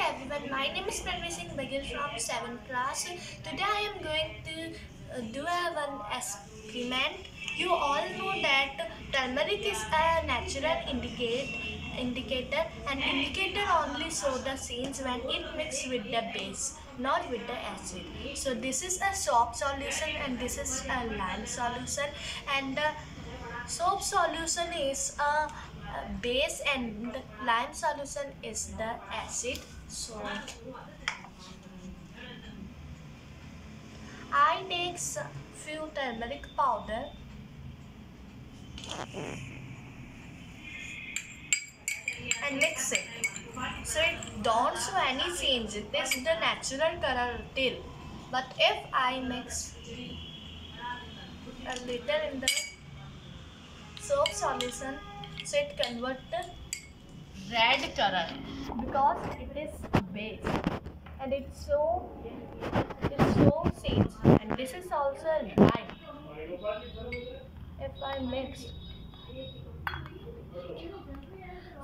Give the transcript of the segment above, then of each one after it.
everyone, my name is Pranveer Singh Bagil from 7th class. Today I am going to uh, do one experiment. You all know that turmeric is a natural indicate, indicator and indicator only show the scenes when it mixed with the base, not with the acid. So this is a soap solution and this is a lime solution and the soap solution is a uh, base and lime solution is the acid. So I take s- few turmeric powder. And mix it. So it don't show any change. It is the natural color till. But if I mix a little in the soap solution so it red color because it is base and it's so it's so sage. And this is also lime if I mix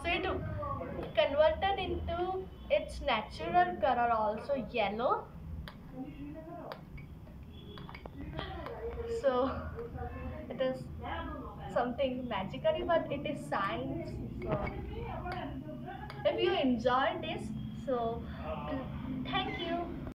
so it converted into its natural color also yellow. So it is something magically but it is science if you enjoyed this